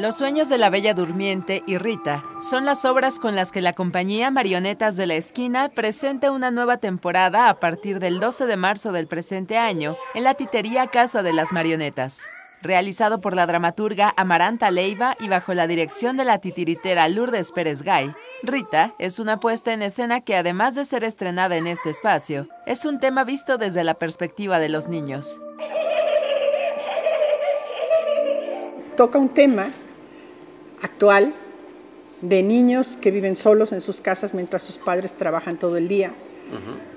Los sueños de la Bella Durmiente y Rita son las obras con las que la compañía Marionetas de la Esquina presenta una nueva temporada a partir del 12 de marzo del presente año en la titería Casa de las Marionetas. Realizado por la dramaturga Amaranta Leiva y bajo la dirección de la titiritera Lourdes Pérez Gay, Rita es una puesta en escena que además de ser estrenada en este espacio, es un tema visto desde la perspectiva de los niños. Toca un tema actual de niños que viven solos en sus casas mientras sus padres trabajan todo el día.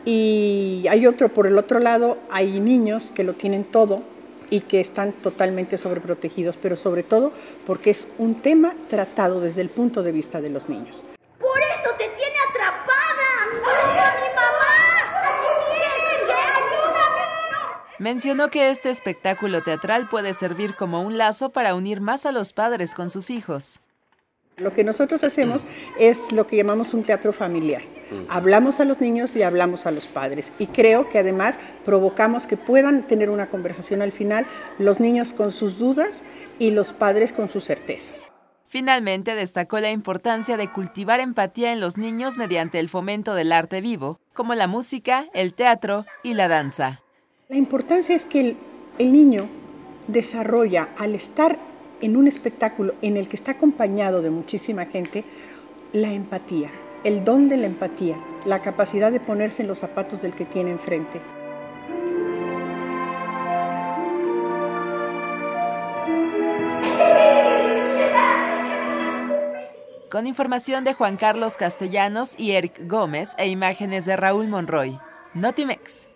Y hay otro, por el otro lado, hay niños que lo tienen todo y que están totalmente sobreprotegidos, pero sobre todo porque es un tema tratado desde el punto de vista de los niños. Mencionó que este espectáculo teatral puede servir como un lazo para unir más a los padres con sus hijos. Lo que nosotros hacemos es lo que llamamos un teatro familiar. Hablamos a los niños y hablamos a los padres. Y creo que además provocamos que puedan tener una conversación al final, los niños con sus dudas y los padres con sus certezas. Finalmente destacó la importancia de cultivar empatía en los niños mediante el fomento del arte vivo, como la música, el teatro y la danza. La importancia es que el, niño desarrolla, al estar en un espectáculo en el que está acompañado de muchísima gente, la empatía, el don de la empatía, la capacidad de ponerse en los zapatos del que tiene enfrente. Con información de Juan Carlos Castellanos y Eric Gómez e imágenes de Raúl Monroy. Notimex.